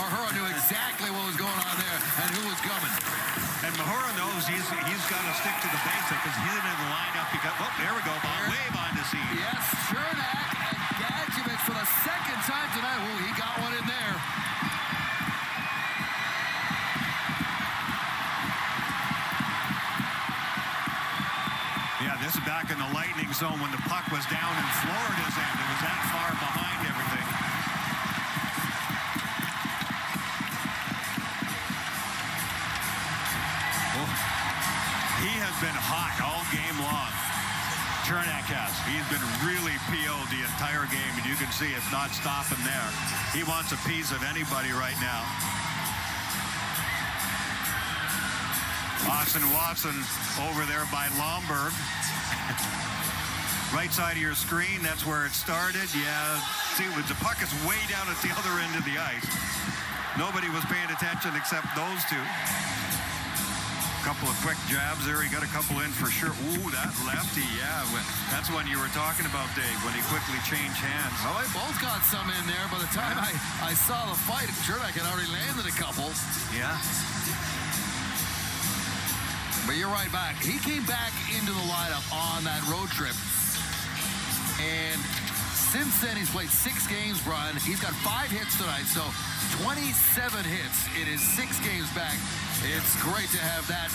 Mahura knew exactly what was going on there and who was coming. And Mahura knows he's he's got to stick to the basic because he's in the lineup. He got, oh, there we go. There. Way behind the scene. Yes, Cernak and Gadjovich for the second time tonight. Oh, he got one in there. Yeah, this is back in the lightning zone when the puck was down in Florida's end. He has been hot all game long. Cernak has. He's been really PO'd the entire game, and you can see it's not stopping there. He wants a piece of anybody right now. Austin Watson over there by Lomberg. right side of your screen, that's where it started. Yeah, see, the puck is way down at the other end of the ice. Nobody was paying attention except those two. Couple of quick jabs there. He got a couple in for sure. Ooh, that lefty, yeah. That's one you were talking about, Dave, when he quickly changed hands. Oh, they both got some in there. By the time I, I saw the fight, Cernak had already landed a couple. Yeah. But you're right back. He came back into the lineup on that road trip. And since then, he's played six games, Brian. He's got five hits tonight, so 27 hits in his six games back. It's great to have that